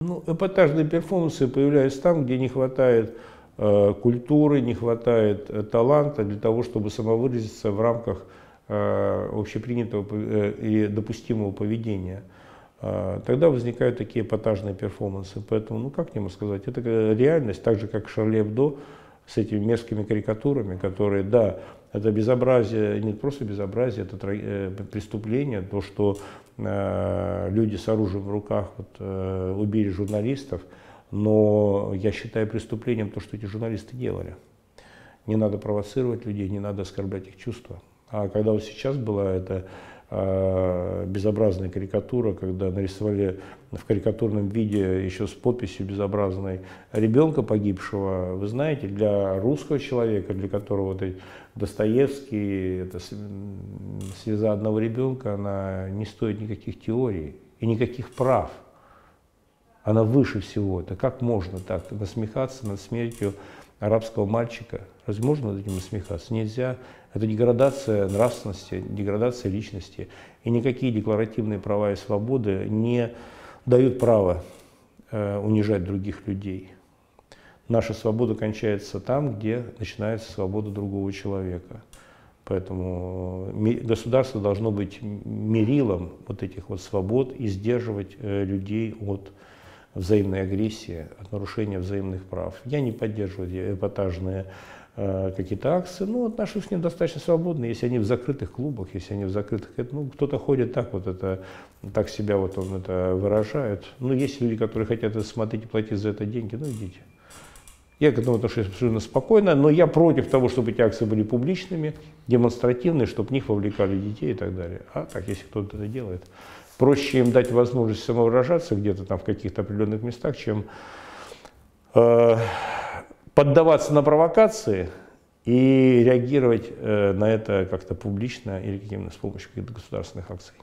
Ну, эпатажные перформансы появляются там, где не хватает э, культуры, не хватает э, таланта для того, чтобы самовыразиться в рамках э, общепринятого э, и допустимого поведения. Э, тогда возникают такие эпатажные перформансы. Поэтому, ну как нему сказать, это реальность, так же как Шарли Эбдо с этими мерзкими карикатурами, которые, да, это безобразие, не просто безобразие, это э, преступление, то, что э, люди с оружием в руках вот, э, убили журналистов, но я считаю преступлением то, что эти журналисты делали. Не надо провоцировать людей, не надо оскорблять их чувства. А когда вот сейчас была эта безобразная карикатура, когда нарисовали в карикатурном виде еще с подписью безобразной ребенка погибшего, вы знаете, для русского человека, для которого вот Достоевский, это слеза одного ребенка, она не стоит никаких теорий и никаких прав. Она выше всего. Это как можно так насмехаться над смертью арабского мальчика? Разве можно над этим насмехаться? Нельзя. Это деградация нравственности, деградация личности. И никакие декларативные права и свободы не дают права э, унижать других людей. Наша свобода кончается там, где начинается свобода другого человека. Поэтому э, государство должно быть мерилом вот этих вот свобод и сдерживать э, людей от взаимной агрессии, от нарушения взаимных прав. Я не поддерживаю эпатажные э, какие-то акции, но отношусь к ним достаточно свободно, если они в закрытых клубах, если они в закрытых, ну, кто-то ходит так вот это, так себя вот он это выражает. Ну, есть люди, которые хотят это смотреть и платить за это деньги, ну, идите. Я к этому отношусь абсолютно спокойно, но я против того, чтобы эти акции были публичными, демонстративные, чтобы в них вовлекали детей и так далее. А так, если кто-то это делает, проще им дать возможность самовыражаться где-то там в каких-то определенных местах, чем э, поддаваться на провокации и реагировать э, на это как-то публично или каким-то с помощью каких-то государственных акций.